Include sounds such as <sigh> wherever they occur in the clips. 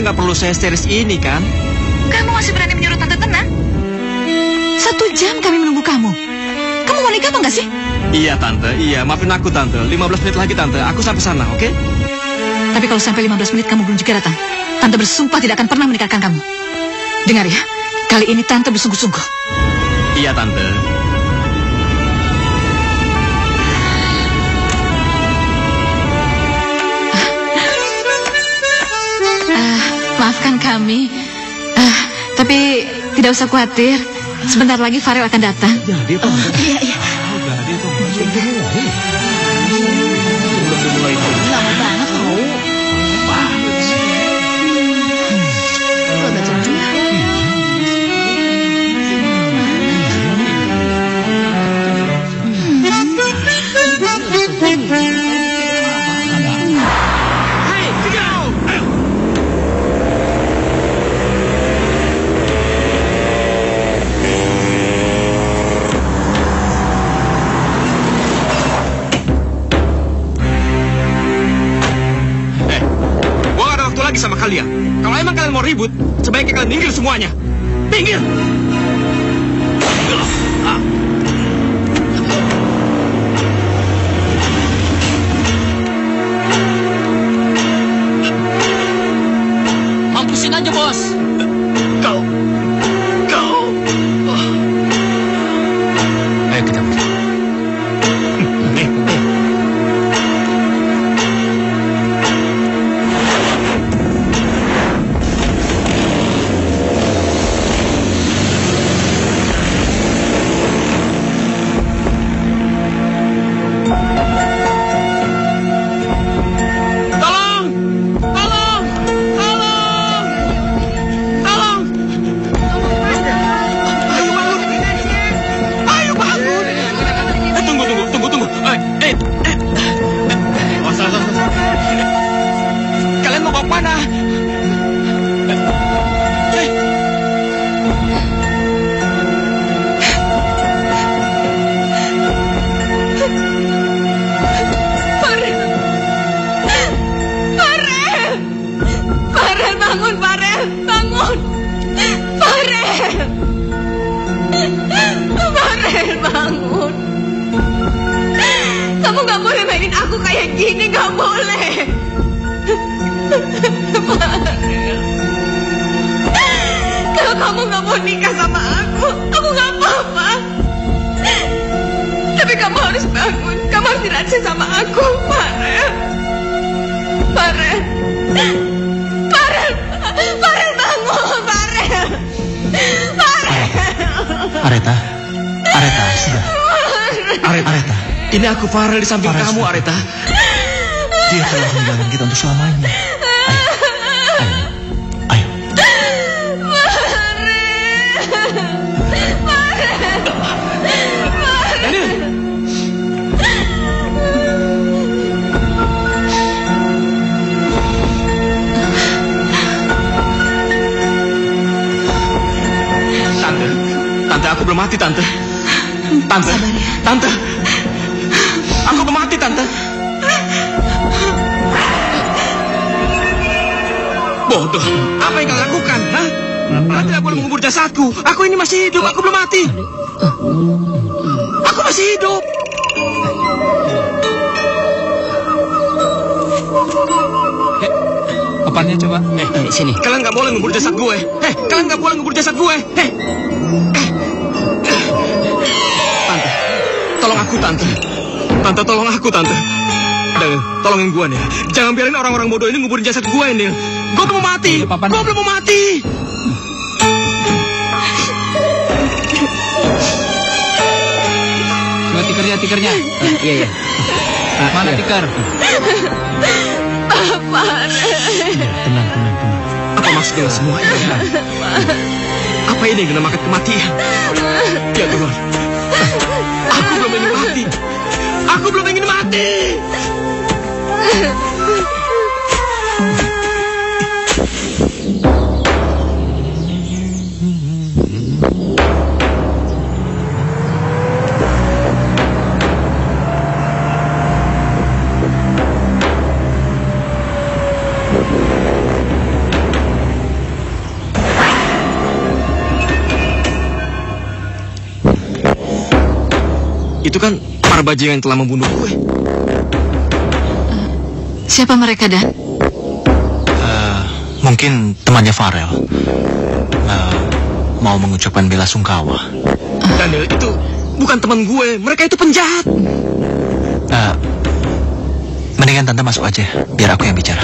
Tante, nggak perlu saya histeris ini kan? Kamu masih berani menyuruh Tante tenang? Satu jam kami menunggu kamu. Kamu mau nikah apa enggak sih? Iya Tante, iya. Maafin aku Tante. 15 menit lagi Tante, aku sampai sana, oke? Tapi kalau sampai 15 menit kamu belum juga datang, Tante bersumpah tidak akan pernah menikahkan kamu. Dengar ya, kali ini Tante bersungguh-sungguh. Iya Tante. Maafkan kami. Ah, tapi tidak usah khawatir. Sebentar lagi Farel akan datang. Apa? Oh, iya, iya. Atau sama kalian. Kalau emang kalian mau ribut, sebaiknya kalian minggir semuanya. Minggir! Coba? Eh, eh, sini. Kalian nggak boleh ngubur jasad gue. Heh, kalian nggak boleh ngubur jasad gue. Heh. Tante, tolong aku tante. Tante tolong aku tante. Dan tolongin gue nih. Jangan biarin orang-orang bodoh ini nguburin jasad gue nih. Gue belum mau mati. Papan. Gue belum mau mati. Coba tikernya, tikernya. Eh, iya, iya. Mana tiker? Tenang, tenang, tenang. Apa maksudnya semua ini? Apa ini yang dinamakan kematian? Ya Tuhan. Aku belum ingin mati. Aku belum ingin mati. Itu kan para bajingan yang telah membunuh gue. Siapa mereka, Dan? Eh, mungkin temannya Farel. Eh, mau mengucapkan bela sungkawa. Daniel itu bukan teman gue. Mereka itu penjahat. Eh, mendingan tante masuk aja, biar aku yang bicara.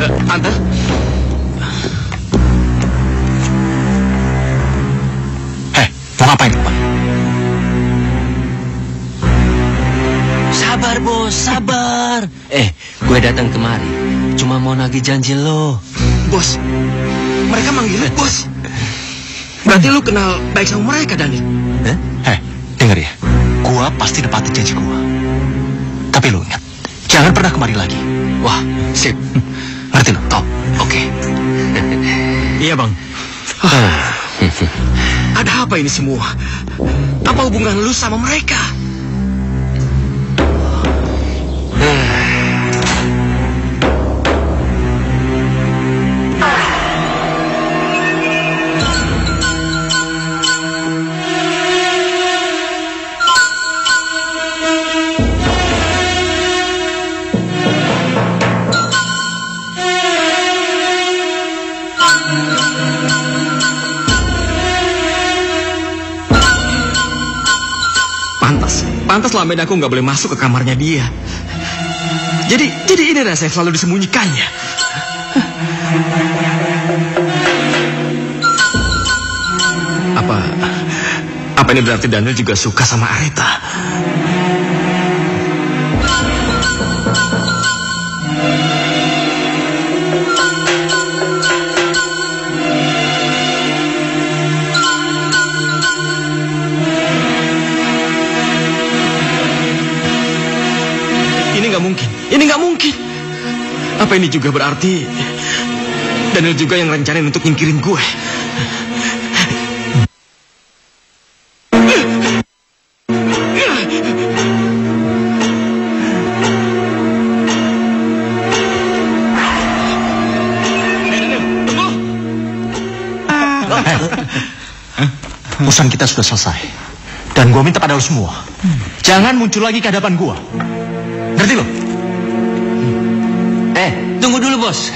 Eh, tante, Heh, mau ngapain, Pak? Sabar bos, sabar. Eh, gue datang kemari. Cuma mau nagih janji lo. bos. Mereka manggil lu bos. Berarti lu kenal baik sama mereka, Daniel. Hah? Heh, denger ya. Gua pasti nepatin janji gua. Tapi lu ingat, jangan pernah kemari lagi. Wah, sip. <laughs> Ngerti lo? Top. Oke. <laughs> Iya, Bang. Ada apa ini semua? Apa hubungan lu sama mereka? Selama ini aku nggak boleh masuk ke kamarnya dia. Jadi, jadi ini rasa yang selalu disembunyikannya. Apa, apa ini berarti Daniel juga suka sama Arita? Apa ini juga berarti Daniel juga yang rencanain untuk nyingkirin gue? Eh. Urusan kita sudah selesai. Dan gua minta pada lu semua. Jangan muncul lagi ke hadapan gua. Ngerti lo? Bos.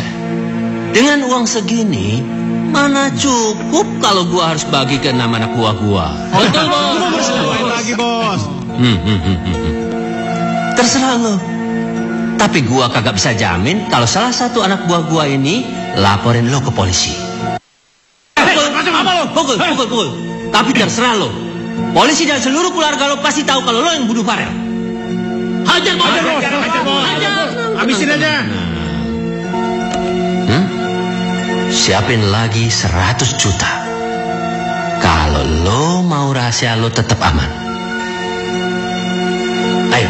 Dengan uang segini, mana cukup kalau gua harus bagi ke enam anak buah gua. Betul bos. lagi, Bos. Hmm, hmm, hmm, hmm, hmm. Terserah lo. Tapi gua kagak bisa jamin kalau salah satu anak buah gua ini laporin lo ke polisi. Pukul, pukul, pukul. Tapi terserah lo. Polisi dan seluruh keluarga lo pasti tahu kalau lo yang bunuh Farel. Hajar bos. Hajar bos. Hajar. Habisin aja. Siapin lagi 100 juta. Kalau lo mau rahasia lo tetap aman. Ayo.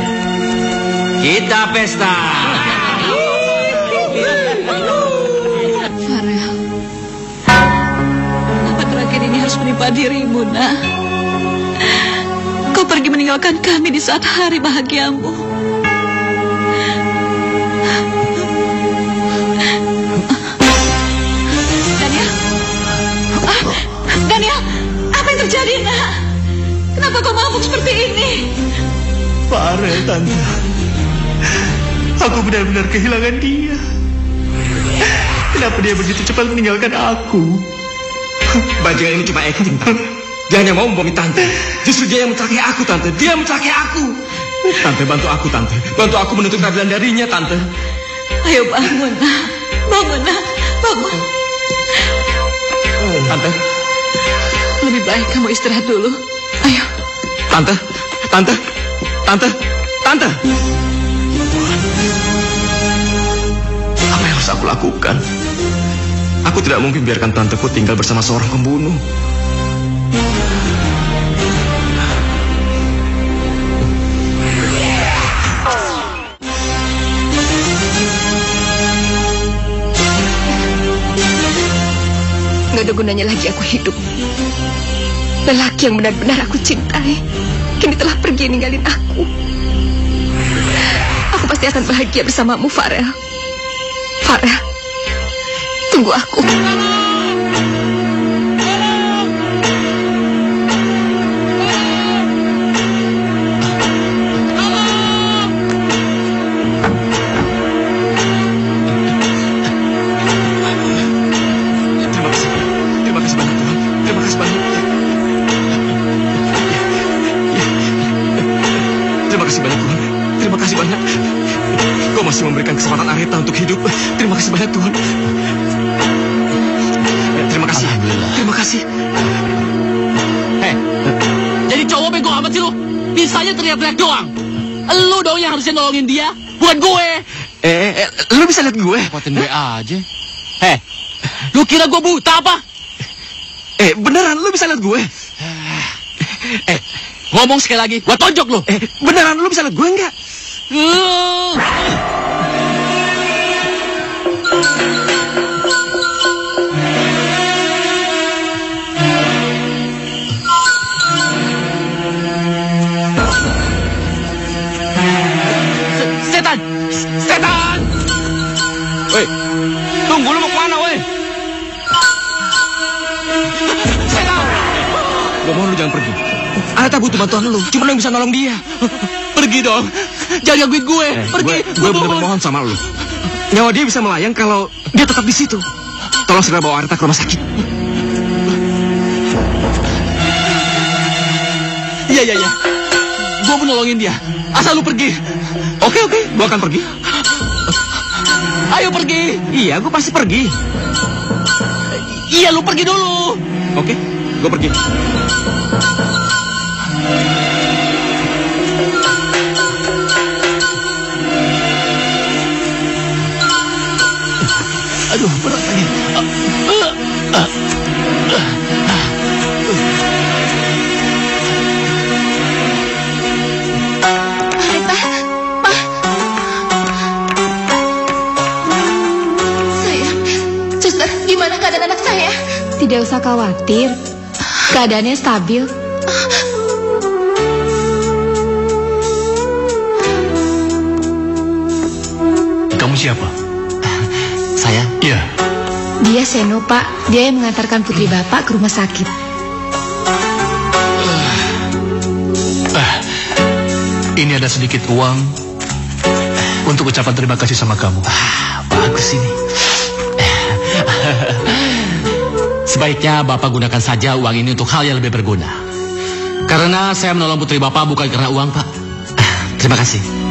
Kita pesta. Farel. Apa tragedi ini harus menimpa dirimu, nak? Kau pergi meninggalkan kami di saat hari bahagiamu. Kau mabuk seperti ini? Farel, Tante. Aku benar-benar kehilangan dia. Kenapa dia begitu cepat meninggalkan aku? Bajingan ini cuma acting, Tante. Dia hanya mau membohongi Tante. Justru dia yang mencelakai aku, Tante. Dia yang mencelakai aku. Tante, bantu aku, Tante. Bantu aku menuntut keadilan darinya, Tante. Ayo bangun, nak. Bangun, nak. Bangun. Tante, Lebih baik kamu istirahat dulu. Ayo. Tante, Tante, Tante, Tante. Apa yang harus aku lakukan? Aku tidak mungkin biarkan tanteku tinggal bersama seorang pembunuh. Gak ada gunanya lagi aku hidup. Lelaki yang benar-benar aku cintai, kini telah pergi ninggalin aku. Aku pasti akan bahagia bersamamu, Farel. Farel, tunggu aku. Memberikan kesempatan Areta untuk hidup. Terima kasih banyak Tuhan. Terima kasih. Terima kasih. Hei, jadi cowok bego amat sih lu. Bisanya teriak-teriak doang. Lu dong yang harusnya nolongin dia, bukan gue. Eh, eh, eh, lu bisa lihat gue. Kuatin gue aja. Hei, lu kira gue buta apa? Eh, beneran lu bisa lihat gue. Eh, ngomong sekali lagi, gua tonjok lu. Eh, beneran lu bisa lihat gue enggak? Uh. Areta butuh bantuan lu. Cuma lu yang bisa nolong dia. <laughs> Pergi dong. Jangan gangguin gue. Eh, Pergi. Gue, gue bener-bener mohon sama lu. Nyawa dia bisa melayang kalau dia tetap di situ. Tolong segera bawa Areta ke rumah sakit. Iya, iya, iya. Gue mau nolongin dia. Asal lu pergi. Oke, oke. Gue akan pergi. Ayo pergi. Iya, gue pasti pergi. Iya, lu pergi dulu. Oke, gue pergi. Aduh, berat lagi. Areta, Pa. Sayang, suster, gimana keadaan anak saya? Tidak usah khawatir. Keadaannya stabil. Siapa? Saya Iya. Dia Seno, Pak. Dia yang mengantarkan putri Bapak ke rumah sakit. Ah, ini ada sedikit uang untuk ucapan terima kasih sama kamu. bagus ini. Sebaiknya Bapak gunakan saja uang ini untuk hal yang lebih berguna. Karena saya menolong putri Bapak bukan karena uang, Pak. Terima kasih.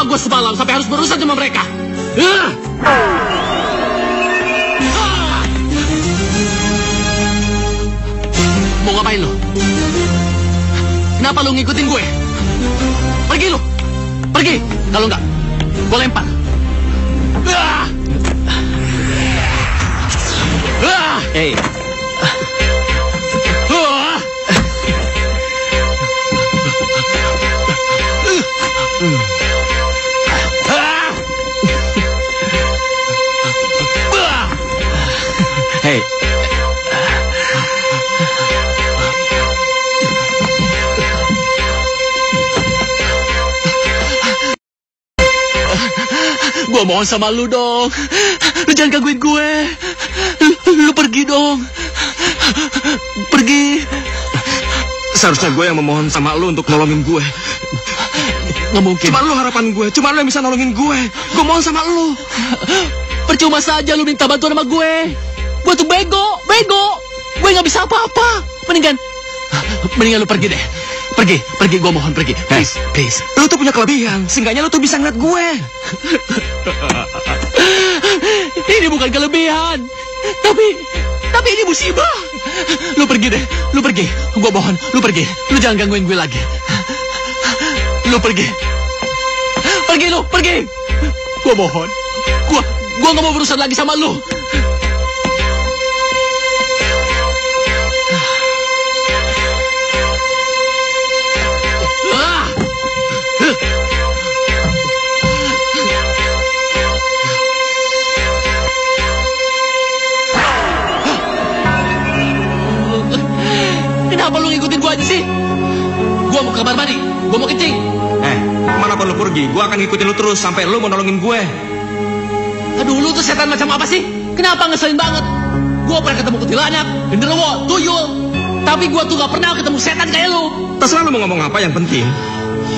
Apa gue semalam sampai harus berurusan sama mereka? Ah! Mau ngapain lo? Kenapa lo ngikutin gue? Pergi lo! Pergi! Kalau enggak, gue lempar. Ah! Ah! Eh, Ah! Mohon sama lu dong. Lu jangan gangguin gue. Lu, lu pergi dong. Pergi. Seharusnya gue yang memohon sama lu untuk nolongin gue. Nggak mungkin. Cuma lu harapan gue. Cuma lu yang bisa nolongin gue. Gue mohon sama lu. Percuma saja lu minta bantuan sama gue. Gue tuh bego, bego. Gue nggak bisa apa-apa. Mendingan, mendingan lu pergi deh. Pergi, pergi. Gue mohon pergi. Please, please. Lu tuh punya kelebihan. Seenggaknya lu tuh bisa ngeliat gue. <laughs> Ini bukan kelebihan. Tapi, tapi ini musibah. Lu pergi deh, lu pergi. Gua mohon, lu pergi. Lu jangan gangguin gue lagi. Lu pergi. Pergi lu, pergi. Gua mohon. Gua, gua nggak mau berurusan lagi sama lu. Kenapa lu ngikutin gua aja sih? Gua mau ke kamar mandi, gua mau kencing. Eh, ke mana pun lu pergi, gue akan ngikutin lu terus sampai lu mau nolongin gue. Aduh, lu tuh setan macam apa sih? Kenapa ngeselin banget? Gua pernah ketemu kuntilanak, genderuwo, tuyul. Tapi gua tuh gak pernah ketemu setan kayak lu. Terserah lu mau ngomong apa yang penting.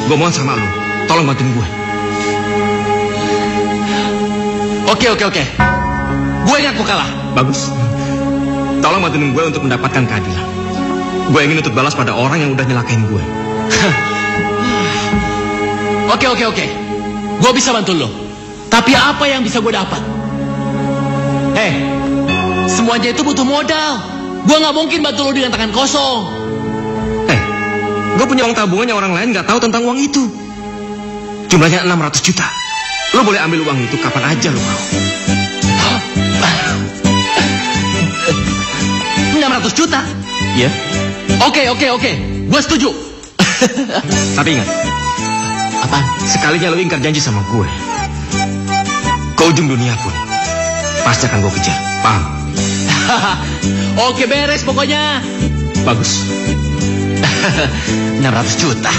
Gue mohon sama lu, tolong bantuin gue. Oke, oke, oke. Gue ngaku kalah. Bagus. Tolong bantuin gue untuk mendapatkan keadilan. Gue ingin untuk balas pada orang yang udah nyelakain gue. <laughs> Oke, oke, oke. Gue bisa bantu lo. Tapi apa yang bisa gue dapat? Eh, semuanya itu butuh modal. Gue nggak mungkin bantu lo dengan tangan kosong. Eh, gue punya uang tabungan yang orang lain nggak tahu tentang uang itu. Jumlahnya 600 juta. Lo boleh ambil uang itu kapan aja lo mau. 600 <laughs> juta? Iya? Oke, oke, oke. Gue setuju. <laughs> Tapi ingat, Apaan? sekalinya lo ingkar janji sama gue. Ke ujung dunia pun, pasti akan gue kejar. Paham? <laughs> oke, beres pokoknya. Bagus. <laughs> 600 juta.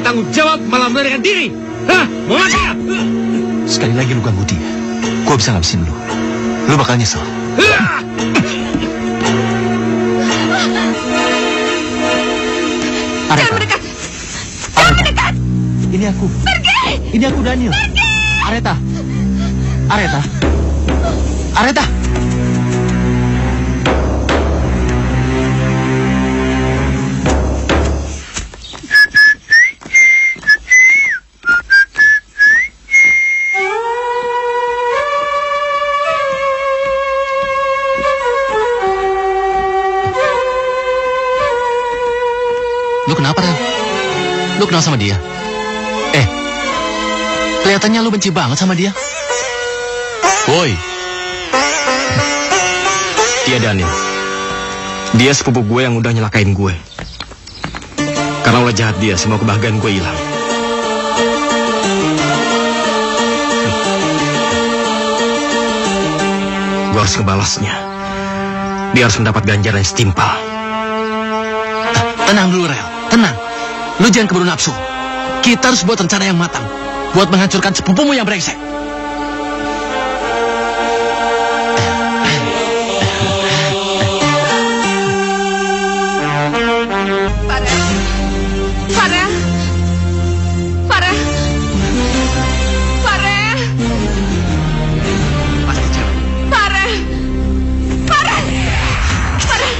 Bukannya tanggung jawab malah melarikan diri. Hah? Mau mati ya? Sekali lagi lu ganggu dia. Gua bisa ngabisin lu. Lu bakal nyesel. Hah! Areta. Jangan mendekat! Ini aku. Ini aku Daniel. Areta. Areta. Areta. Kenal sama dia? Eh, kelihatannya lu benci banget sama dia. Woi, Dia Daniel. Dia sepupu gue yang udah nyelakain gue. Karena ulah jahat dia, semua kebahagiaan gue hilang. Gue harus ngebalasnya. Dia harus mendapat ganjaran setimpal. tenang dulu, Rel. Tenang. Lu jangan keburu nafsu. Kita harus buat rencana yang matang. Buat menghancurkan sepupumu yang brengsek. Farel! Farel! Farel! Farel! Farel! Farel! Farel!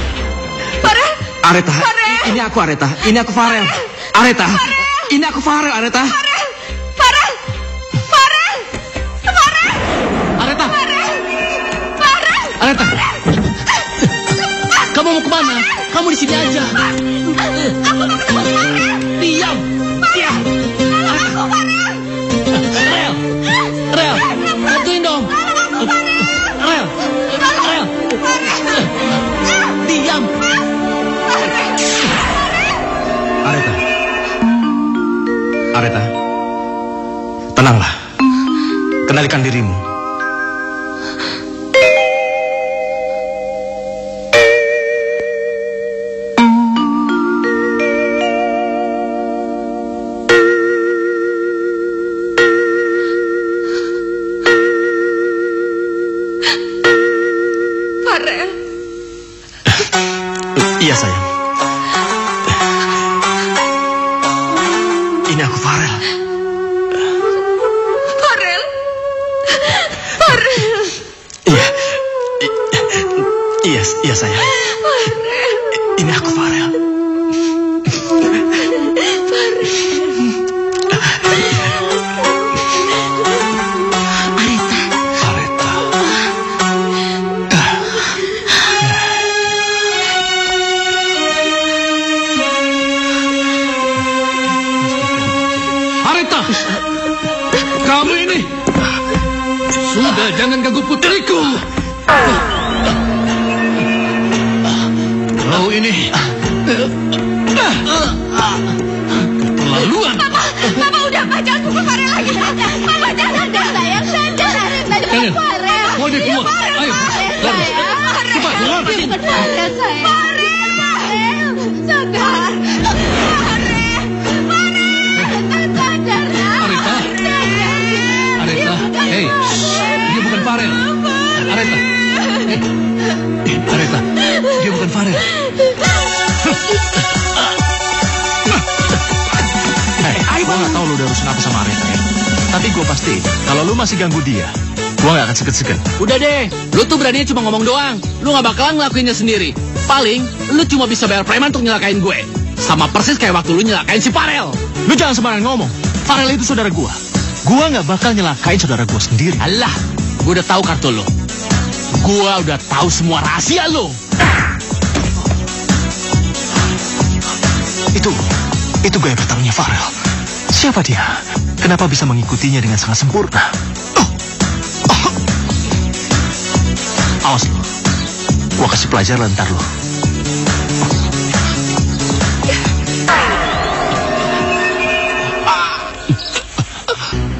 Farel! Areta, Farel! ini aku Areta. Ini aku Farel. Areta, ini aku Farel, Areta. Farel! Farel! Farel! Farel! Areta, Farel! Areta. Kamu mau ke mana? Kamu di sini aja. Diam. Diam. Kendalikan dirimu. Ngelakuinnya sendiri. Paling, lu cuma bisa bayar preman untuk nyelakain gue. Sama persis kayak waktu lu nyelakain si Farel. Lu jangan sembarangan ngomong. Farel itu saudara gue. Gue gak bakal nyelakain saudara gue sendiri. Alah, gue udah tahu kartu lu. Gue udah tahu semua rahasia lu. Itu, itu gaya bertarungnya Farel. Siapa dia? Kenapa bisa mengikutinya dengan sangat sempurna? Oh. Awas lu. Gua kasih pelajaran ntar lu.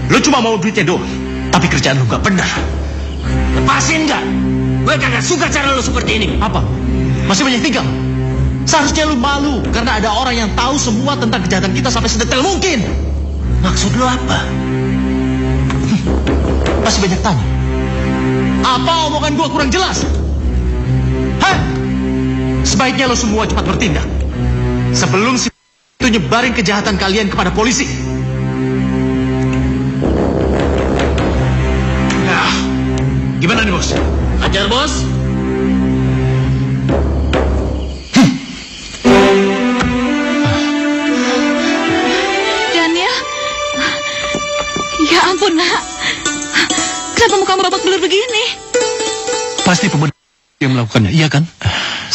Lu cuma mau duitnya doang. Tapi kerjaan lu gak benar. Lepasin nggak? Gue kagak suka cara lu seperti ini. Apa? Masih banyak tinggal? Seharusnya lu malu karena ada orang yang tahu semua tentang kejahatan kita sampai sedetail mungkin. Maksud lu apa? Masih banyak tanya. Apa omongan gua kurang jelas? Hah? Sebaiknya lo semua cepat bertindak. Sebelum si itu nyebarin kejahatan kalian kepada polisi. Nah, gimana nih bos? Ajar bos. Daniel. Ya ampun, nak. Kenapa mukamu babak belur begini? Pasti pemuda yang melakukannya, iya kan?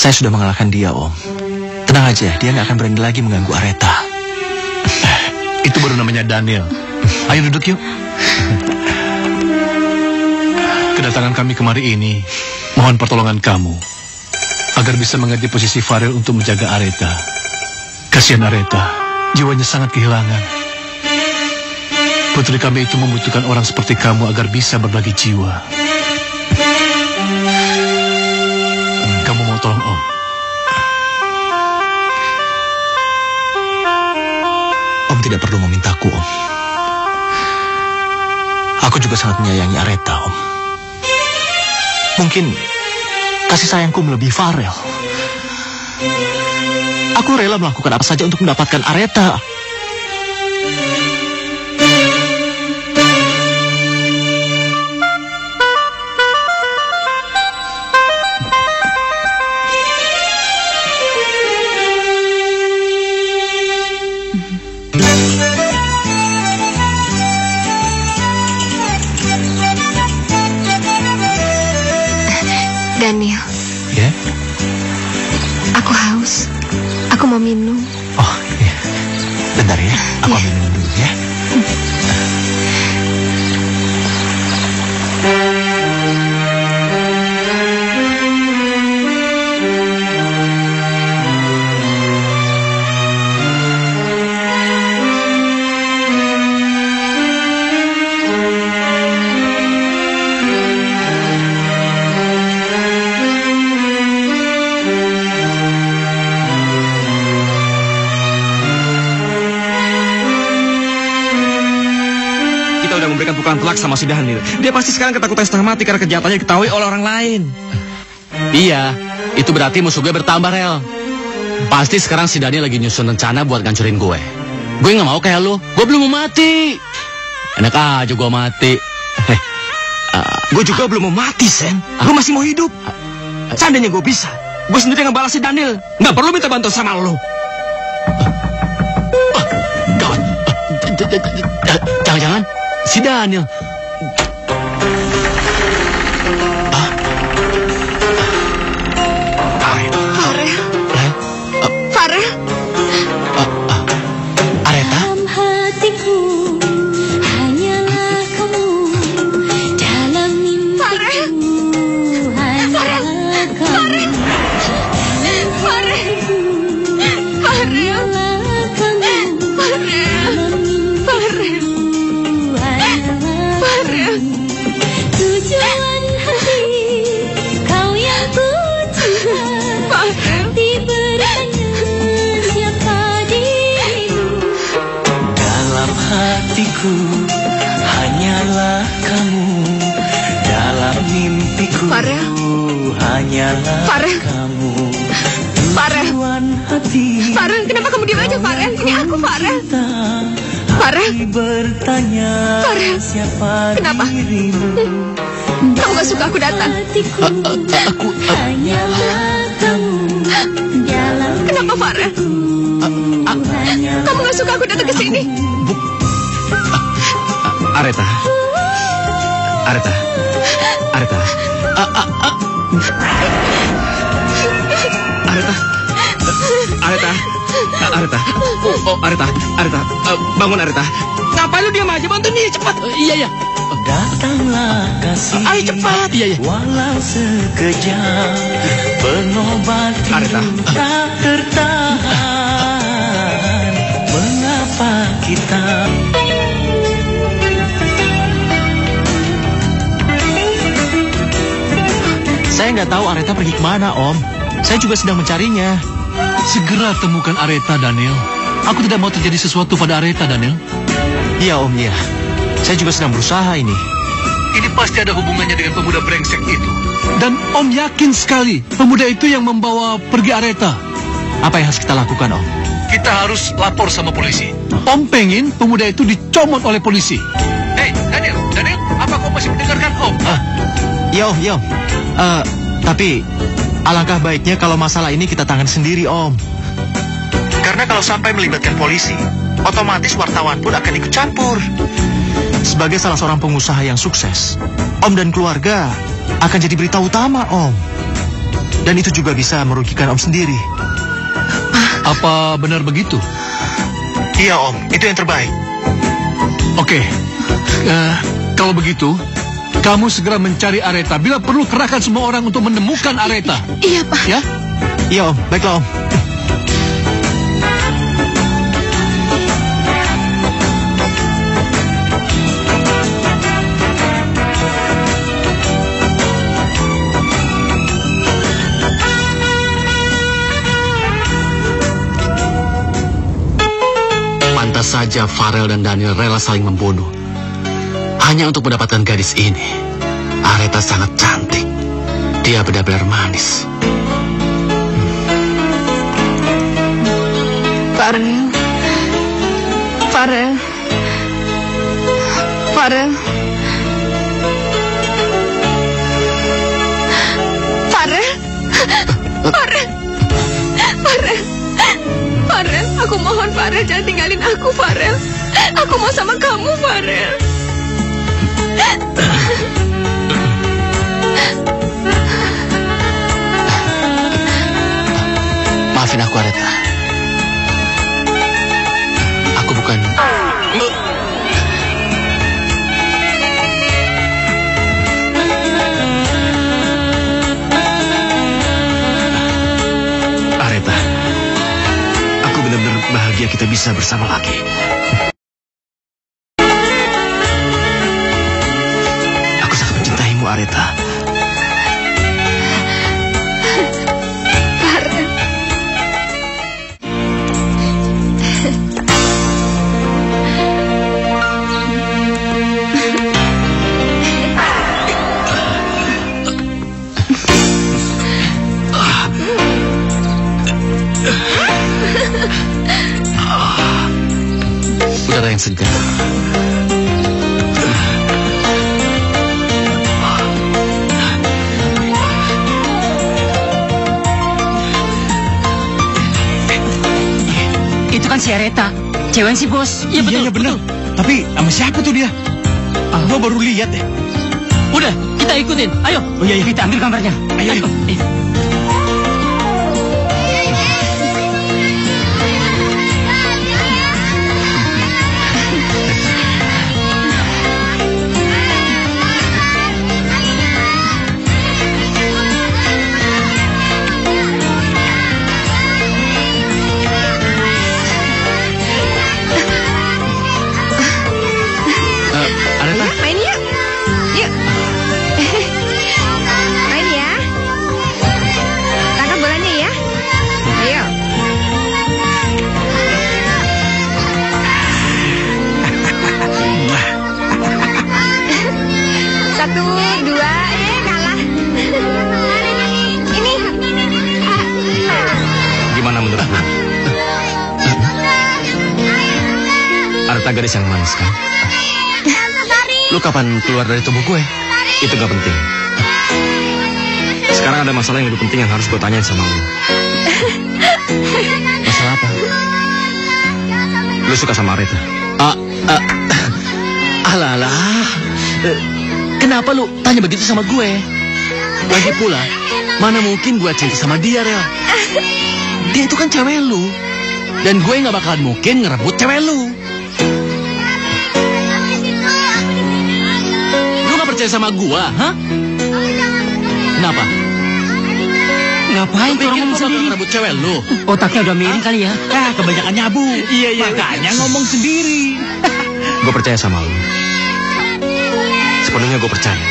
Saya sudah mengalahkan dia, Om. Tenang aja, dia nggak akan berani lagi mengganggu Areta. <laughs> Itu baru namanya Daniel. Ayo duduk yuk. <laughs> Kedatangan kami kemari ini, mohon pertolongan kamu. Agar bisa mengganti posisi Farel untuk menjaga Areta. Kasihan Areta, jiwanya sangat kehilangan. Putri kami itu membutuhkan orang seperti kamu agar bisa berbagi jiwa. Kamu mau tolong Om? Tidak perlu memintaku, Om. Aku juga sangat menyayangi Areta, Om. Mungkin kasih sayangku melebihi Farel. Aku rela melakukan apa saja untuk mendapatkan Areta. Sama si Daniel. Dia pasti sekarang ketakutan setengah mati karena kejahatannya diketahui oleh orang lain. Iya, itu berarti musuh gue bertambah, Rel. Pasti sekarang si Dani lagi nyusun rencana buat ngancurin gue. Gue nggak mau kayak lu, gue belum mau mati. Enak aja gue mati. Heh, ah, Gue juga belum mau mati, Sen. Gue masih mau hidup. Seandainya gue bisa, gue sendiri yang ngebalas si Daniel. Nggak perlu minta bantuan sama lo. Ah, Jangan-jangan si Daniel. Hanyalah kamu dalam mimpiku Farel. hanyalah Farel. kamu hati Farel, kenapa kamu diam aja, Farel? Ini aku. Farel. Hati bertanya Farel. siapa Kenapa? dirimu Kamu gak suka aku datang? Aku Kenapa, Farel? Kamu gak suka aku datang ke sini? Areta. Areta. Areta. A- a- a- Areta. Areta. Areta. Oh, Areta. Areta. Eh, Bangun Areta. Ngapain lu diam aja? Bantu dia cepat. iya iya. Datanglah kasih Ayo cepat. Iya iya. Walau sekejap Penobat Areta. tak tertahan Mengapa kita Saya nggak tahu Areta pergi ke mana, Om. Saya juga sedang mencarinya. Segera temukan Areta, Daniel. Aku tidak mau terjadi sesuatu pada Areta, Daniel. Iya, Om, iya. Saya juga sedang berusaha ini. Ini pasti ada hubungannya dengan pemuda brengsek itu. Dan Om yakin sekali pemuda itu yang membawa pergi Areta. Apa yang harus kita lakukan, Om? Kita harus lapor sama polisi. Om pengen pemuda itu dicomot oleh polisi. Hei, Daniel, Daniel, apa kau masih mendengarkan Om? Ah, iya, Om, iya, Om. Eh, tapi alangkah baiknya kalau masalah ini kita tangan sendiri, Om. Karena kalau sampai melibatkan polisi, otomatis wartawan pun akan ikut campur. Sebagai salah seorang pengusaha yang sukses, Om dan keluarga akan jadi berita utama, Om. Dan itu juga bisa merugikan Om sendiri. Apa benar begitu? Iya, Om. Itu yang terbaik. Oke, Eh, kalau begitu, kamu segera mencari Areta. Bila perlu, kerahkan semua orang untuk menemukan Areta. Iya, Pak. Ya? Iya, Om. Baiklah, Om. Pantas saja Farel dan Daniel rela saling membunuh. Hanya untuk mendapatkan gadis ini. Areta sangat cantik. Dia benar-benar manis. Farel. Farel. Farel. Farel. Farel. Farel. Farel, aku mohon Farel jangan tinggalin aku Farel. Aku mau sama kamu Farel. Maafin aku Areta. Aku bukan... Areta, aku benar-benar bahagia kita bisa bersama lagi. Cewek si bos. Iya betul, iya benar. Tapi sama siapa tuh dia? Ah, gua baru lihat deh. Udah, kita ikutin. Ayo. Oh iya, iya. Kita ambil gambarnya. Ayo, ayo. Eh, keluar dari tubuh gue? Itu gak penting. Sekarang ada masalah yang lebih penting yang harus gue tanyain sama lu. Masalah apa? Lu suka sama Areta? Ah, ah. Eh, Kenapa lu tanya begitu sama gue? Lagi pula, mana mungkin gue cinta sama dia, Rel? Dia itu kan cewek lu. Dan gue nggak bakalan mungkin ngerebut cewek lu. Percaya sama gue, hah? Kenapa? Ngapain pikir gue bakal ngerebut cewek lu? Otaknya udah miring kali ya? <laughs> Ah, kebanyakan nyabu. Iya, iya. Makanya ngomong sendiri. <laughs> Gue percaya sama lu. Sepenuhnya gue percaya.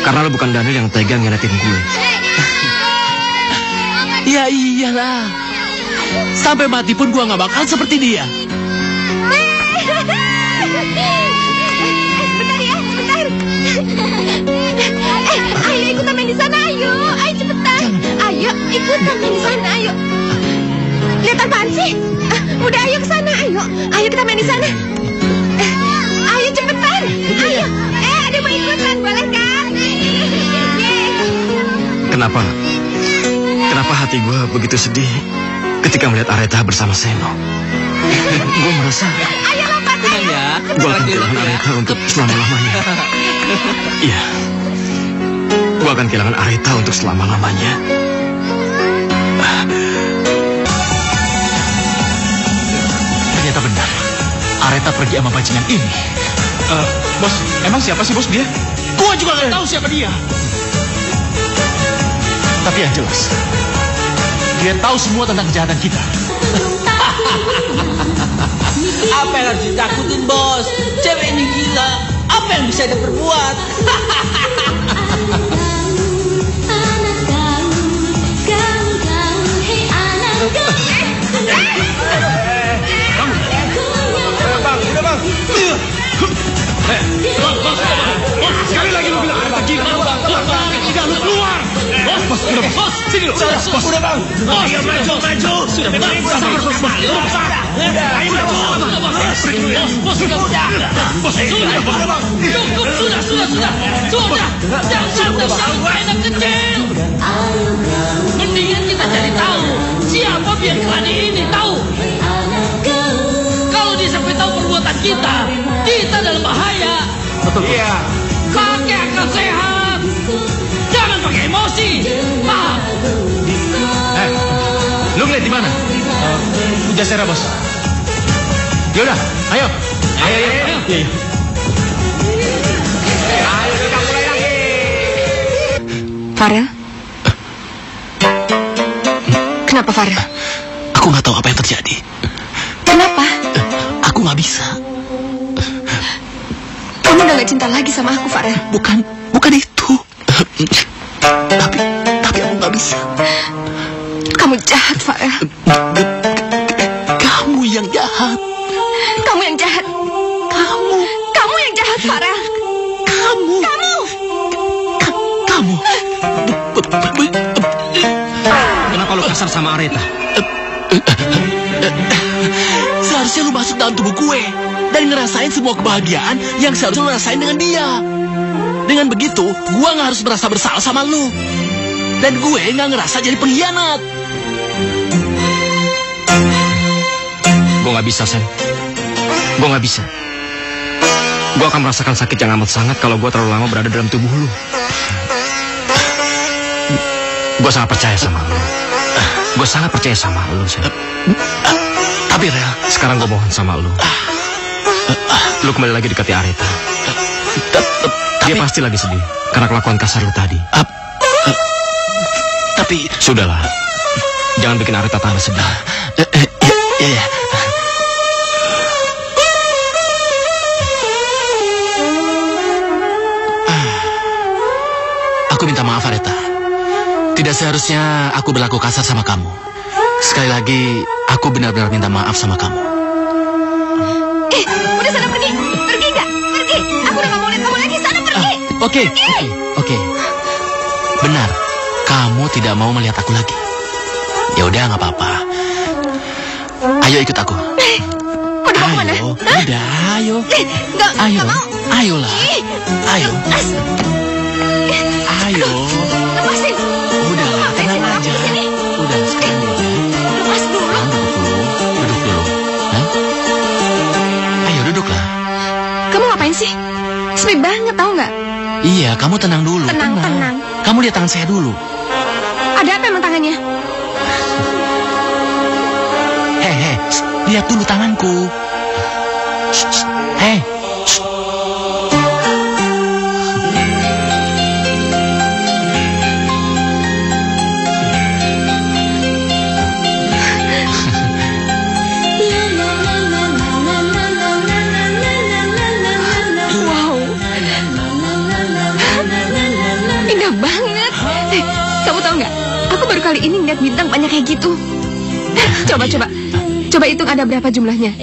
Karena lu bukan Daniel yang tega ngianatin gue. <laughs> Ya iyalah. Sampai mati pun gua nggak bakal seperti dia. Sana, ayo. Ayo cepetan. Ayo, ikutan main di sana, ayo. Lihat apaan sih? Ah, Udah ayo ke sana, ayo. Ayo kita main di sana. Eh, Ayo cepetan. Ayo. Eh, ada yang mau ikutan, boleh kan? Kenapa? Kenapa hati gue begitu sedih ketika melihat Areta bersama Seno? gue merasa Ayo lompat, ayo. ya. gue akan kehilangan Areta untuk selama-lamanya. <laughs> Iya. Gue akan kehilangan Areta untuk selama-lamanya. Ternyata benar. Areta pergi sama bajingan ini. Eh, bos, emang siapa sih bos dia? Gua juga nggak tahu siapa dia. Tapi yang jelas, dia tahu semua tentang kejahatan kita. <laughs> Apa yang harus ditakutin bos? Cewek ini gila. Apa yang bisa dia perbuat? <laughs> Sekali lagi lu bilang Areta gila. Tidak lu keluar. Bos, bos, udah bos. Sini lu. Bos, udah bang. Ayo maju, maju. Sudah, bos. Sabar, bos, bos. Ayo maju. Bos, sudah, udah. Bos, sudah, bos. Cukup sudah sudah sudah sudah. Jangan sampai anak kecil. Mendingan kita cari tahu siapa biar keladi ini tahu. Kalau dia sampai tahu perbuatan kita, kita dalam bahaya. Iya. Pakai akal sehat. Jangan pakai emosi. Paham? Eh, lu ngeliat di mana? Uh, bos. Yaudah, ayo. Ayo, ayo, ayo. Iya, iya. Farel? Kenapa Farel? Aku nggak tahu apa yang terjadi. Kenapa? Aku nggak bisa. Kamu udah gak cinta lagi sama aku, Farel. Bukan, bukan itu. tapi, tapi aku nggak bisa. Kamu jahat, Farel. Kasar sama Areta? Seharusnya lu masuk dalam tubuh gue dan ngerasain semua kebahagiaan yang seharusnya lu rasain dengan dia. Dengan begitu, gue nggak harus merasa bersalah sama lu. Dan gue nggak ngerasa jadi pengkhianat. Gue gak bisa, Sen. Gue gak bisa. Gue akan merasakan sakit yang amat sangat kalau gue terlalu lama berada dalam tubuh lu. Gue sangat percaya sama lu. Gue sangat percaya sama lu, Sen. Tapi Rel, Sekarang gue mohon sama lu. Lu kembali lagi dekati Areta. Dia pasti lagi sedih karena kelakuan kasar lu tadi. ap- tapi Sudahlah. Jangan bikin Areta tambah sedih. eh, eh, ya, ya, ya. Aku minta maaf Areta. Tidak seharusnya aku berlaku kasar sama kamu. Sekali lagi, aku benar-benar minta maaf sama kamu. Eh, udah sana pergi. Pergi nggak? Pergi. Aku udah gak mau lihat kamu lagi. Sana pergi. Oke, oke, oke. Benar, kamu tidak mau melihat aku lagi. Ya udah, nggak apa-apa. Ayo ikut aku. Ke mana? Ayo, udah, ayo. Enggak, Ayo, enggak mau. ayolah. Ayo, ayo. Tau nggak? Iya, kamu tenang dulu. Tenang, tenang. Kamu lihat tangan saya dulu. Ada apa emang tangannya? Hei, hei, lihat dulu tanganku. Hei, Indah banget. Eh, kamu tahu nggak? Aku baru kali ini ngeliat bintang banyak kayak gitu. Coba, coba. Coba hitung ada berapa jumlahnya.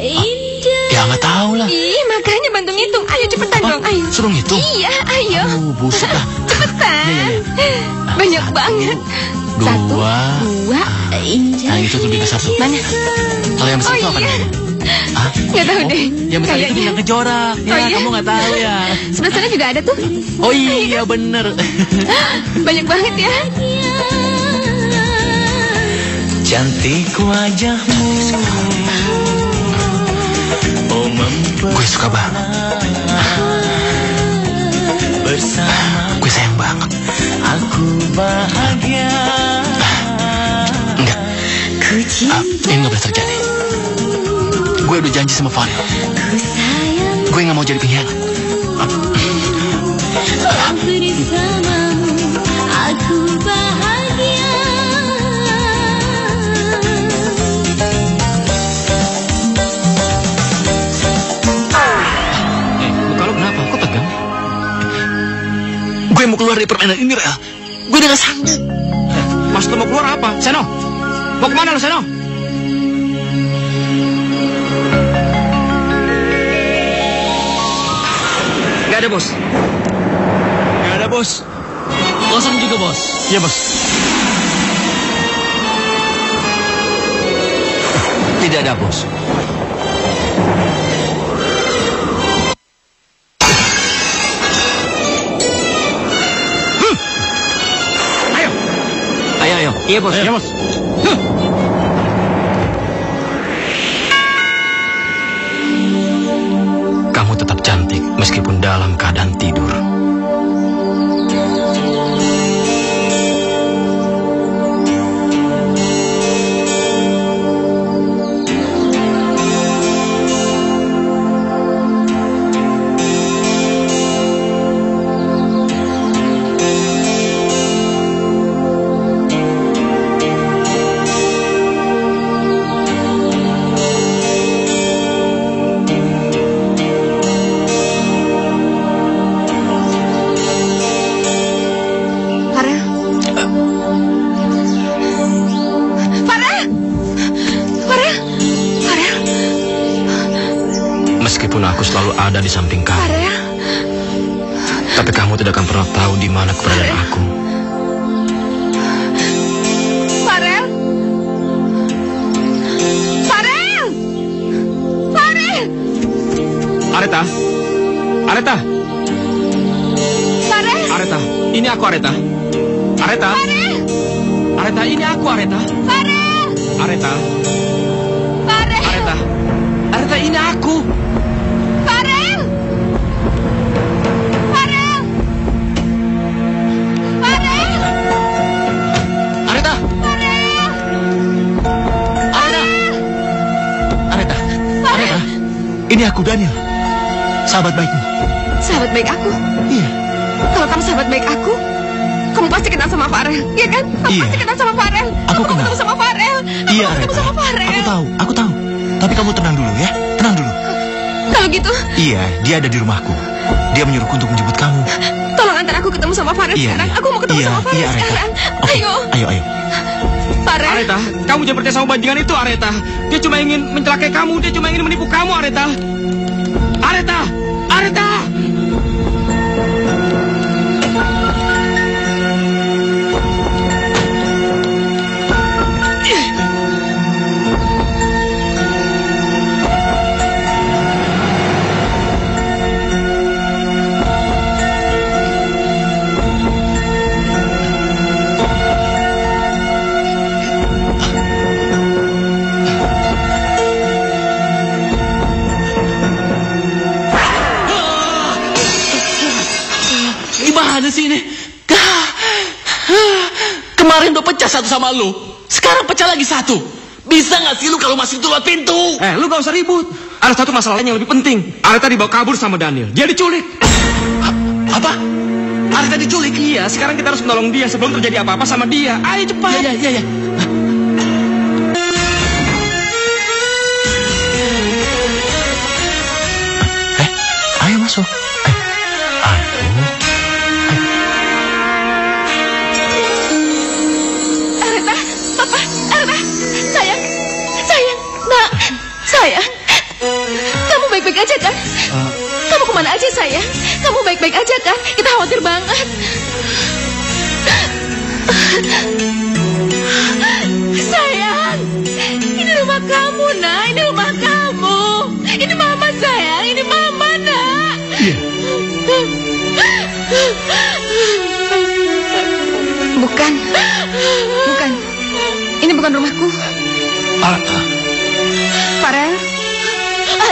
Ya nggak tahu lah. Ih, makanya bantu ngitung. Ayo cepetan Apa? dong, ayo. Suruh ngitung? Iya, ayo. Oh, busuk lah. Cepetan. Iya, iya, Banyak Satu, banget. dua. Satu, dua. Nah, itu lebih besar tuh. Mana? Kalau yang besar Oh, itu apa iya. namanya? Hah? Nggak tahu Oh, deh. Yang besar itu Kayaknya. bintang kejora. Ya, Oh, iya? kamu nggak tahu ya. Sebelah sana juga ada tuh. Oh iya, bener. <laughs> Banyak banget ya. Cantik wajahmu Oh Gue suka banget. bersama Gue sayang banget. Aku bahagia Enggak. Ah, ini nggak boleh terjadi. Gue udah janji sama Farel. Gue nggak mau jadi pengkhianat. Eh? Kok tegang? Gue mau keluar dari permainan ini, Rel. Gue udah gak sanggup. Mas lo mau keluar apa? Seno! Mau ke mana lo, Seno? Gak ada, bos. Gak ada, bos. Kosong juga, bos. Iya, bos. Tidak ada, bos. Ayo. Ayo, ayo. Iya, bos. Iya, bos. Kamu dalam keadaan tidur. Dia ada di rumahku. Dia menyuruhku untuk menjemput kamu. tolong antar aku ketemu sama Farel Iya, sekarang. iya. Aku mau ketemu iya, sama Farel iya, Areta. sekarang. Oke, Ayo, Ayo, ayo. Farel. Areta, kamu jangan percaya sama bajingan itu, Areta. Dia cuma ingin mencelakai kamu, dia cuma ingin menipu kamu! Areta! Ini? Kemarin udah pecah satu sama lu. Sekarang pecah lagi satu. Bisa nggak sih lu kalau masih tuh lewat pintu? Eh, lu gak usah ribut. Ada satu masalah lain yang lebih penting. Areta dibawa kabur sama Daniel. Dia diculik. Apa? Arta diculik? Iya, sekarang kita harus menolong dia sebelum terjadi apa-apa sama dia. Ayo cepat. Iya, iya, iya. Eh, sayang. Kamu baik-baik aja kan? Kamu ke mana aja sayang? Kamu baik-baik aja kan? Kita khawatir banget. Sayang, ini rumah kamu, nak. Ini rumah kamu. Ini mama sayang, ini mama, nak. Bukan. Bukan. Ini bukan rumahku. Arta.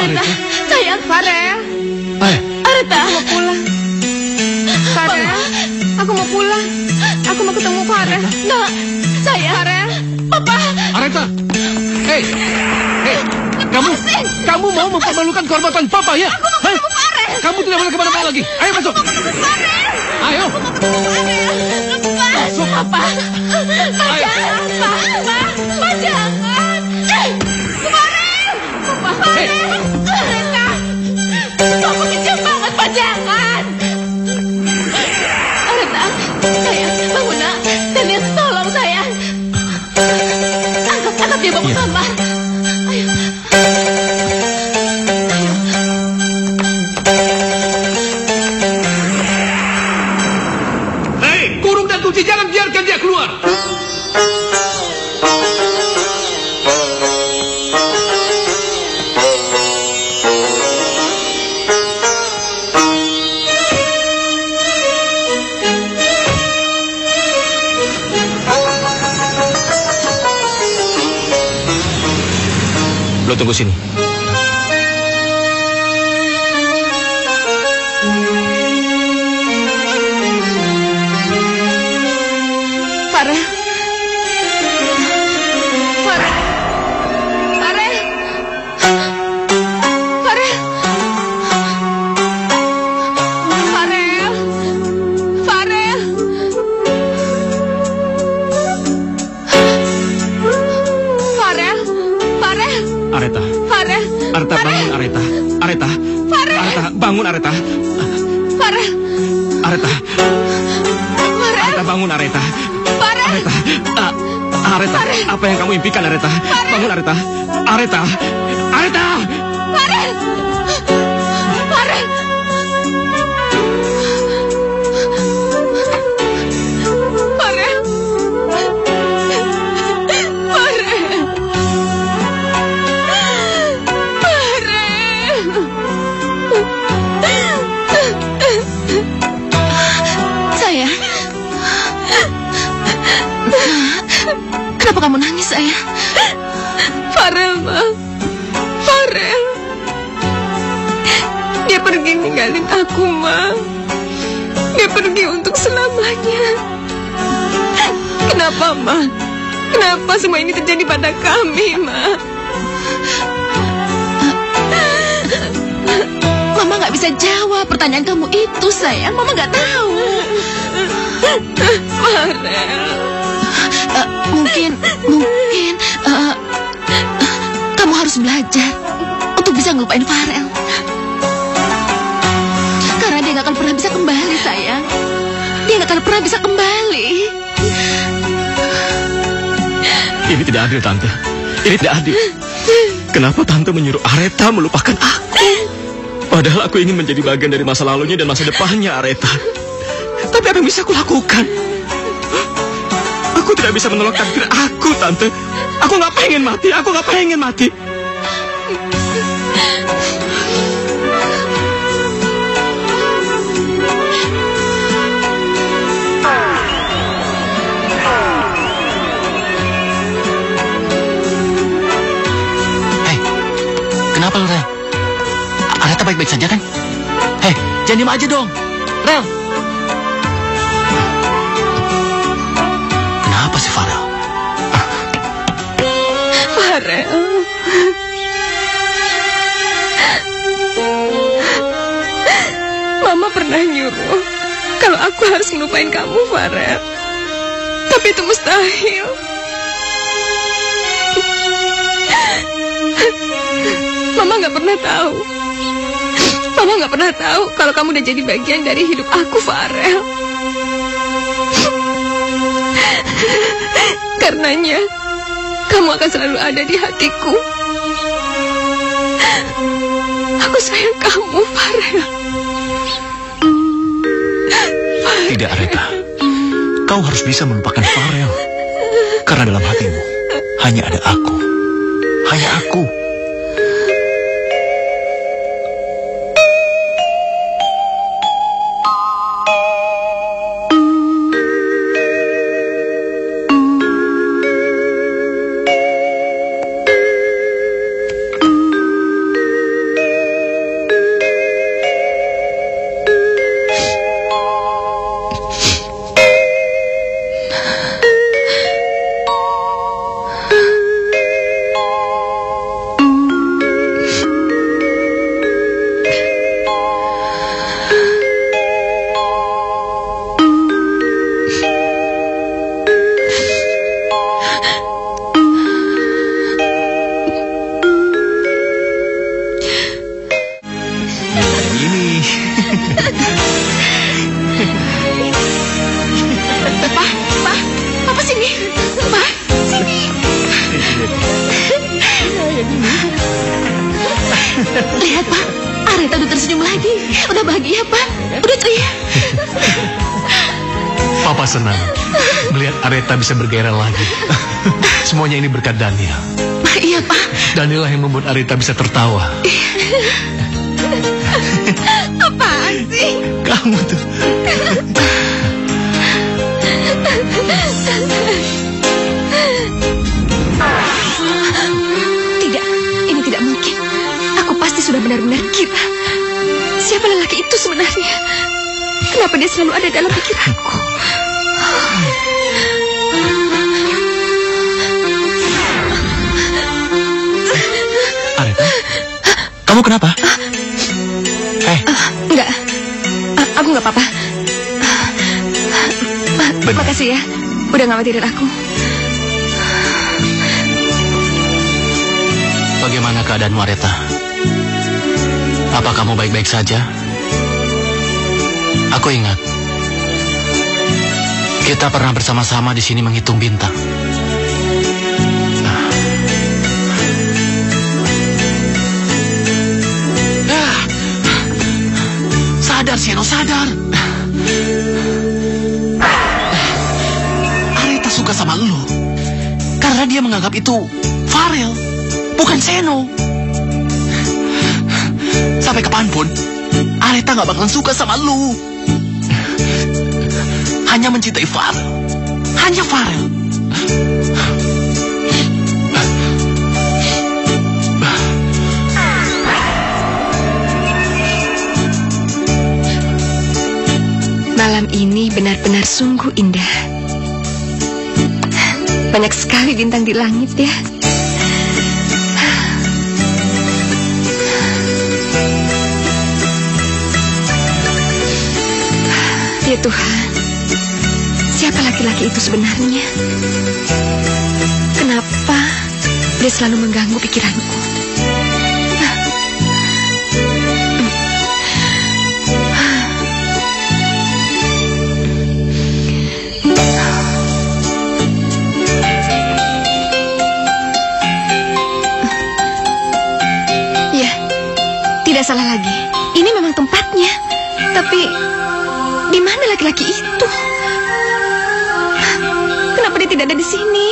Areta, Sayang, Farel. Eh. Ay. Arita. Aku mau pulang. Farel, aku mau pulang. Aku mau ketemu Farel. Enggak, saya. Farel, Papa. Areta, Hei, hei, kamu, Asin. kamu mau mempermalukan kehormatan Papa ya? Aku mau ketemu Farel. Kamu tidak boleh ke mana-mana lagi. Ayo masuk. Aku mau ketemu Farel. Ayo. Aku mau ketemu Farel. Lepas. Masuk. Papa. Papa. Ayo. Papa. Papa. Papa jangan. Hey, kemarin. Papa. Hey jangan. Areta, sayang, bangun, nak. Daniel, tolong, sayang. Angkat, angkat dia bawa kamar. Ini tidak adil, Tante. Ini tidak adil. Kenapa Tante menyuruh Areta melupakan aku? Padahal aku ingin menjadi bagian dari masa lalunya dan masa depannya Areta. Tapi apa yang bisa aku lakukan? Aku tidak bisa menolak takdir aku, Tante. Aku nggak pengen mati. Aku nggak pengen mati. Kenapa lu, Rel? Arata baik-baik saja kan? Hei, jangan diam aja dong. Rel! Kenapa sih Farel? Farel... Mama pernah nyuruh kalau aku harus ngelupain kamu, Farel. Tapi itu mustahil. Mama nggak pernah tahu. Mama nggak pernah tahu kalau kamu udah jadi bagian dari hidup aku, Farel. Karenanya, kamu akan selalu ada di hatiku. Aku sayang kamu, Farel. Tidak, Areta. Kau harus bisa melupakan Farel. Karena dalam hatimu hanya ada aku. Hanya aku. Melihat Areta bisa bergairah lagi. <laughs> Semuanya ini berkat Daniel. Iya, Pak. Daniel yang membuat Areta bisa tertawa. <laughs> Apaan sih? Kamu tuh. Tidak, ini tidak mungkin. Aku pasti sudah benar-benar gila. Siapa lelaki itu sebenarnya? Kenapa dia selalu ada dalam pikiranku? Kamu kenapa? Eh, Enggak, Ah, aku nggak apa-apa. Ah, Benar. Makasih ya, udah ngawatirin aku. Bagaimana keadaanmu, Areta? Apa kamu baik-baik saja? Aku ingat. Kita pernah bersama-sama di sini menghitung bintang. Sadar, Seno, sadar. Areta suka sama lu. Karena dia menganggap itu Farel, bukan Seno. Sampai kapan pun, Areta nggak bakalan suka sama lu. Hanya mencintai Farel. Hanya Farel. Malam ini benar-benar sungguh indah. Banyak sekali bintang di langit ya. Ya Tuhan, siapa laki-laki itu sebenarnya? Kenapa dia selalu mengganggu pikiranku? Salah lagi. Ini memang tempatnya. Tapi di mana laki-laki itu? Kenapa dia tidak ada di sini?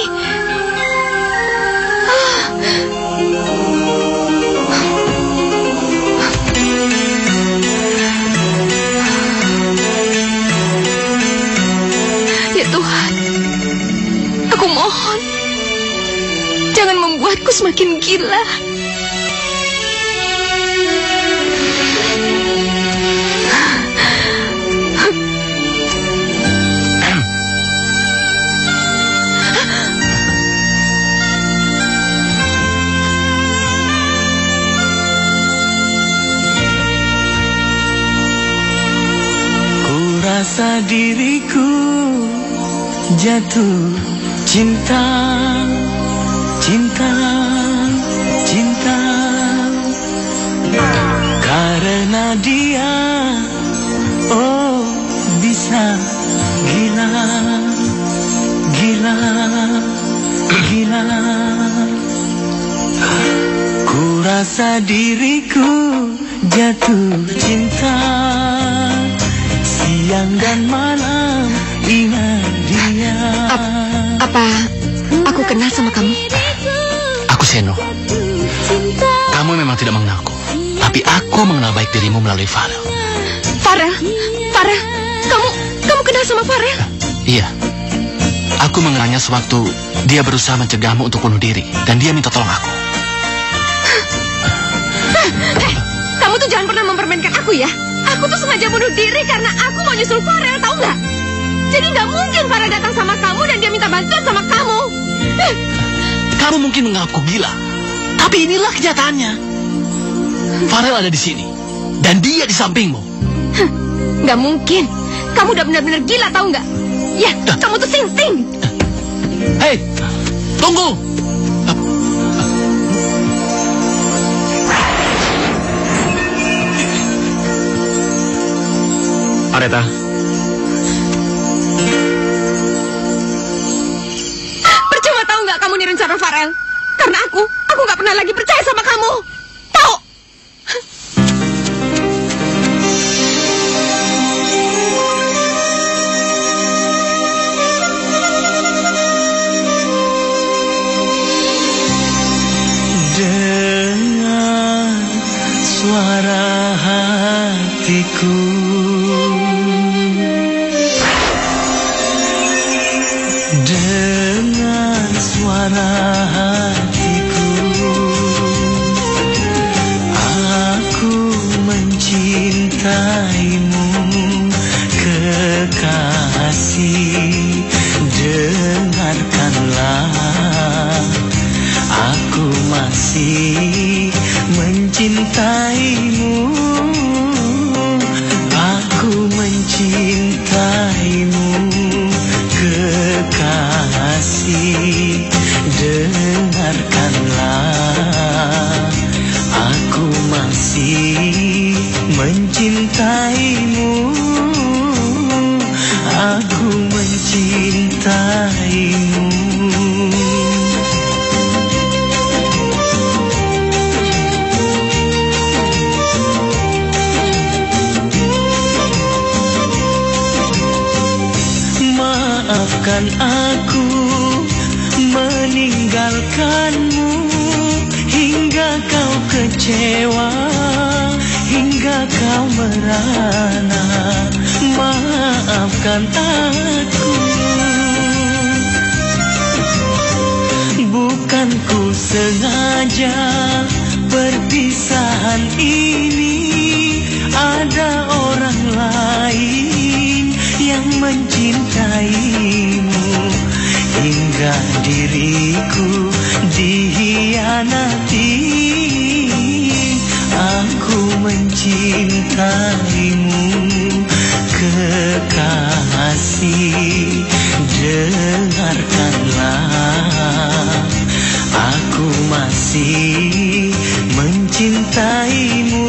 Ah. Ya Tuhan, aku mohon, jangan membuatku semakin gila. Rasa diriku jatuh cinta, cinta, cinta. Karena dia, oh bisa gila, gila, gila. Ku rasa diriku jatuh cinta Siang dan malam ingat dia Apa aku kenal sama kamu? Aku Seno. Kamu memang tidak mengenalku. Tapi aku mengenal baik dirimu melalui Farel. Farel, Farel, kamu kamu kenal sama Farel? Iya. Aku mengenalnya sewaktu dia berusaha mencegahmu untuk bunuh diri. Dan dia minta tolong aku. Eh, kamu tuh jangan pernah mempermainkan aku ya. Aku tuh sengaja bunuh diri karena aku mau nyusul Farel, tahu nggak? Jadi nggak mungkin Farel datang sama kamu dan dia minta bantuan sama kamu. Kamu mungkin mengaku gila. Tapi inilah kenyataannya. Farel ada di sini. Dan dia di sampingmu. Nggak mungkin. Kamu udah benar-benar gila, tahu nggak? Ya, kamu tuh sing-sing. Hei, tunggu. Areta, Percuma tahu nggak kamu nih rencana Farel? Karena aku, aku nggak pernah lagi percaya sama kamu. Maafkan aku meninggalkanmu Hingga kau kecewa Hingga kau merana. Maafkan aku. Bukan ku sengaja perpisahan ini. Ada orang lain yang mencintaimu Hingga diriku dihianati. Aku mencintaimu. Kekasih Dengarkanlah. Aku masih mencintaimu.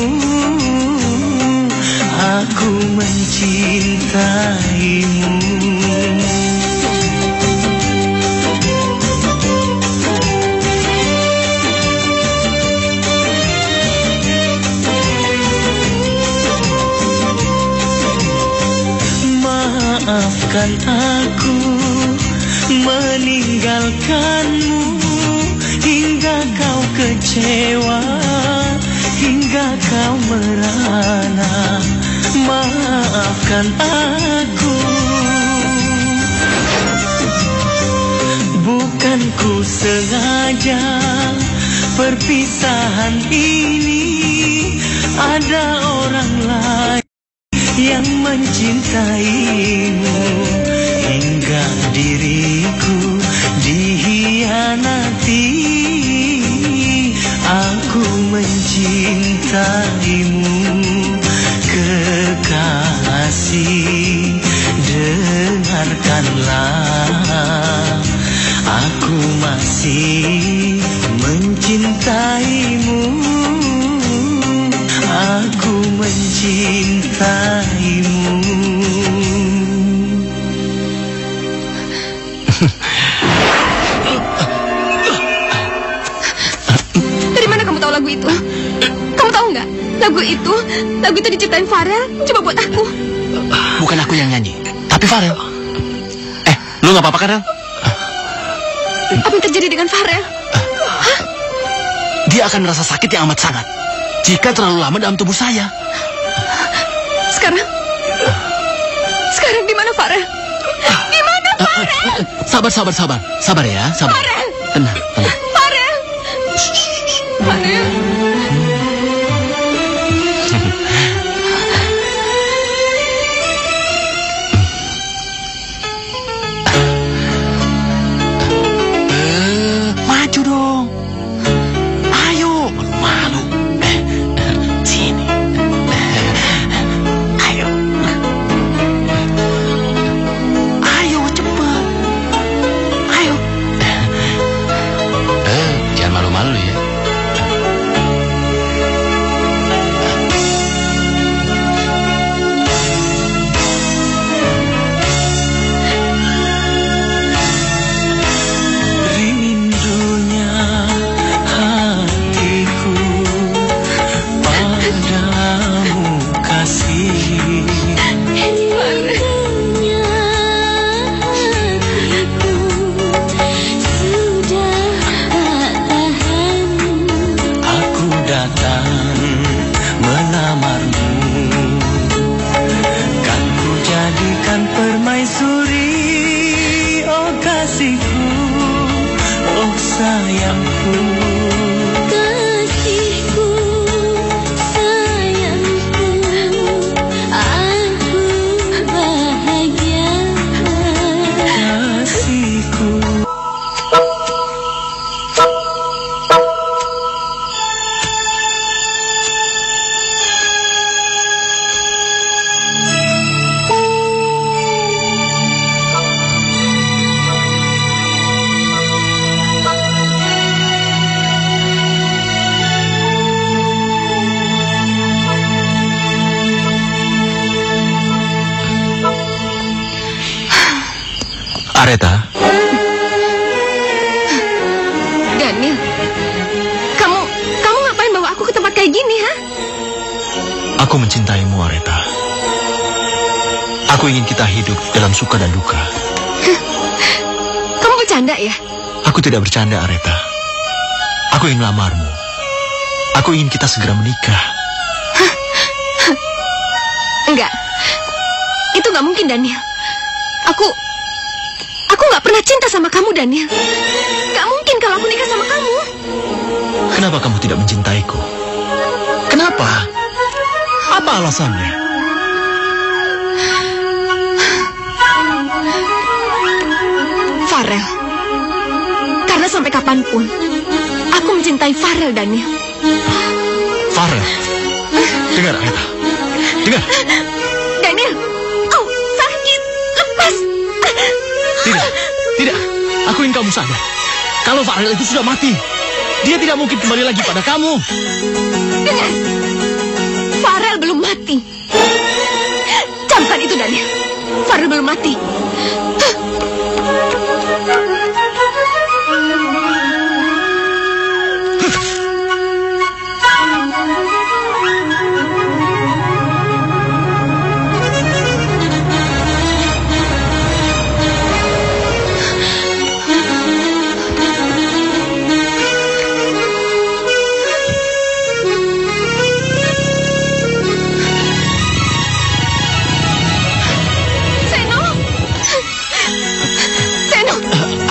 Aku mencintaimu Maafkan aku meninggalkanmu Hingga kau kecewa Hingga kau merana. Maafkan aku. Bukan ku sengaja perpisahan ini. Ada orang lain mencintaimu Aku mencintaimu Dari mana kamu tahu lagu itu? Kamu tahu nggak? Lagu itu, lagu itu diciptain Farel Coba buat aku Bukan aku yang nyanyi, tapi Farel Eh, lu nggak apa-apa kan, Apa yang terjadi dengan Farel? Eh, dia akan merasa sakit yang amat sangat jika terlalu lama dalam tubuh saya. Sekarang, sekarang di mana Farel? Di mana Farel? Sabar, sabar, sabar. Sabar ya, sabar. Farel! Tenang, tenang. Tidak bercanda Areta. Aku ingin melamarmu. Aku ingin kita segera menikah. Enggak. Itu nggak mungkin, Daniel. Aku... Aku nggak pernah cinta sama kamu, Daniel. Nggak mungkin kalau aku nikah sama kamu. Kenapa kamu tidak mencintaiku? Kenapa? Apa alasannya? Kapan pun, aku mencintai Farel, Daniel. Farel. Dengar Areta. Dengar. Daniel! Oh, sakit! Lepas! Tidak, tidak. Aku ingin kamu sadar. Kalau Farel itu sudah mati, dia tidak mungkin kembali lagi pada kamu. Dengar! Farel belum mati. Camkan itu, Daniel. Farel belum mati.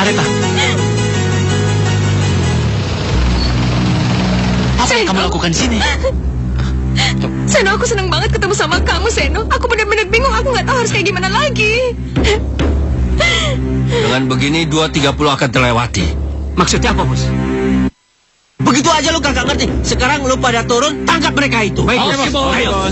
Areta. Apa yang kamu lakukan di sini? Seno, aku senang banget ketemu sama kamu, Seno. Aku benar-benar bingung. Aku nggak tahu harus kayak gimana lagi. Dengan begini 2.30 akan terlewati. Maksudnya apa, Bos? Begitu aja lu kagak ngerti. Sekarang lu pada turun, tangkap mereka itu. Baik, Oke, bos. Ayo. Eh,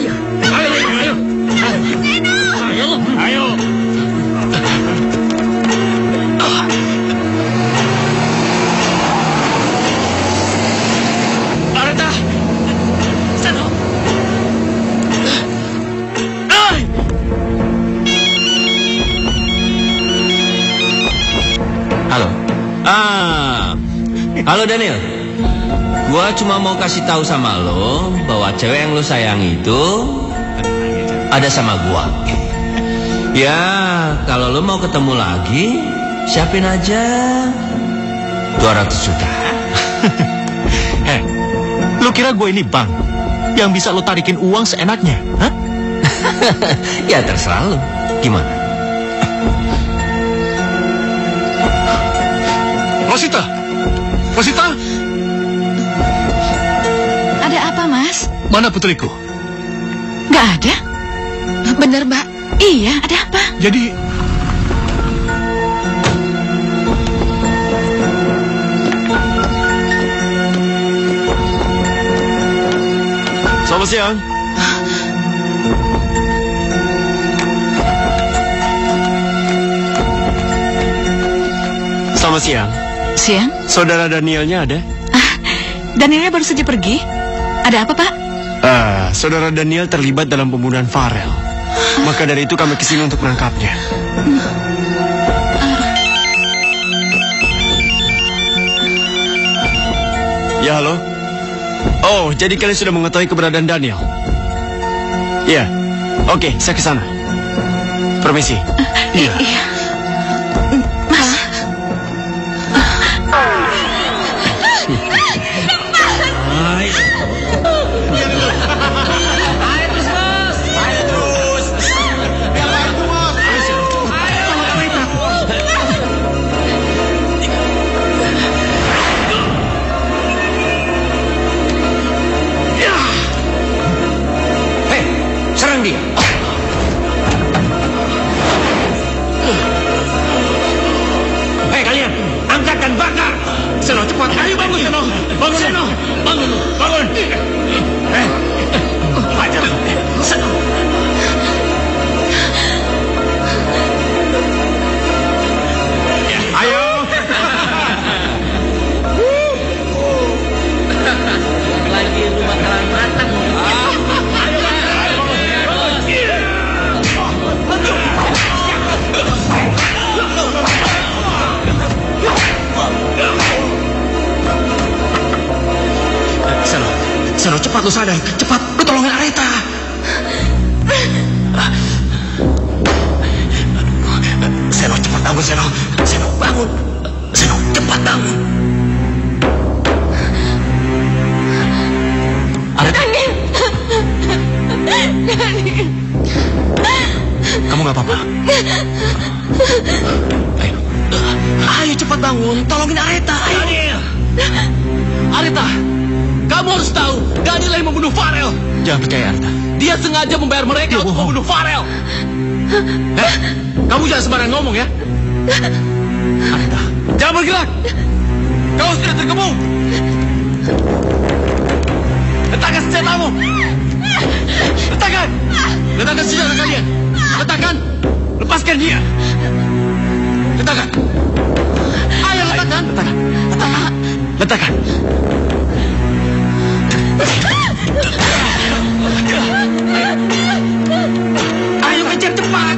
Ah. Halo Daniel. Gua cuma mau kasih tahu sama lo bahwa cewek yang lo sayang itu ada sama gua. Ya, kalau lo mau ketemu lagi, siapin aja 200 juta. <laughs> Eh, lu kira gue ini bank yang bisa lu tarikin uang seenaknya? Hah? <laughs> ya terserah lo. Gimana? Rosita! Rosita! Ada apa, Mas? Mana putriku? Nggak ada? Bener, Mbak. Iya, ada apa? Jadi... Selamat siang. Selamat siang. Siang? Saudara Danielnya ada? Danielnya baru saja pergi. Ada apa, Pak? Ah, saudara Daniel terlibat dalam pembunuhan Farel. Maka dari itu kami ke sini untuk menangkapnya. Ya, halo. Oh, jadi kalian sudah mengetahui keberadaan Daniel? Iya. Oke, saya ke sana. Permisi. Iya. Mas, cepat lu sadar. Cepat, lu tolongin Areta. Seno, cepat bangun, Seno. Seno, bangun. Seno, cepat bangun. Daniel. Kamu gak apa-apa? Ayo. Ayo cepat bangun, tolongin Areta. Ayo. Arita, kamu harus tahu Daniel yang membunuh Farel. Jangan percaya Areta. Dia sengaja membayar mereka Dia untuk bohong. membunuh Farel. Eh, kamu jangan sembarang ngomong ya. Areta. Jangan bergerak. Kau sudah terkepung. Letakkan senjatamu. Letakkan. Letakkan senjata kalian. Letakkan. Lepaskan dia. Letakkan. Ayo letakkan. Letakkan. Letakkan. Letakkan. Ayo kejar cepat.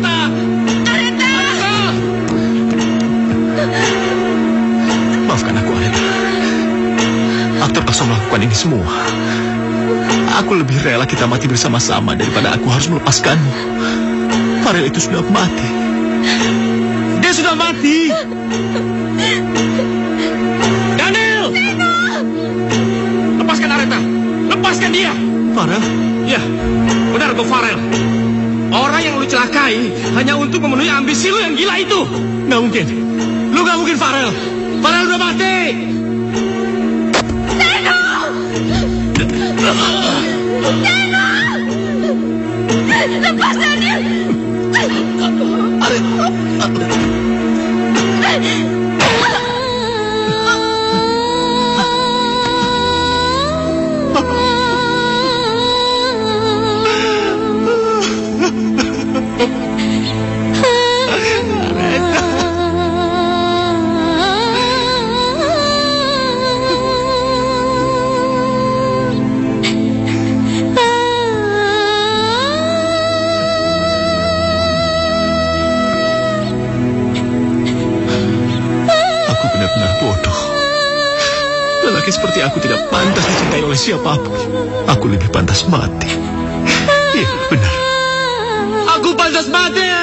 Maafkan aku, Areta. Aku terpaksa melakukan ini semua. Aku lebih rela kita mati bersama-sama daripada aku harus melepaskanmu. Farel itu sudah mati. Dia sudah mati. Lepaskan dia. Farel? Ya, benar kau Farel. Orang yang lu celakai hanya untuk memenuhi ambisi lu yang gila itu. Nggak mungkin. Lu gak mungkin Farel. Farel udah mati. Lepas Daniel. Aku tidak pantas dicintai oleh siapa pun. Aku lebih pantas mati. Iya, benar. Aku pantas mati!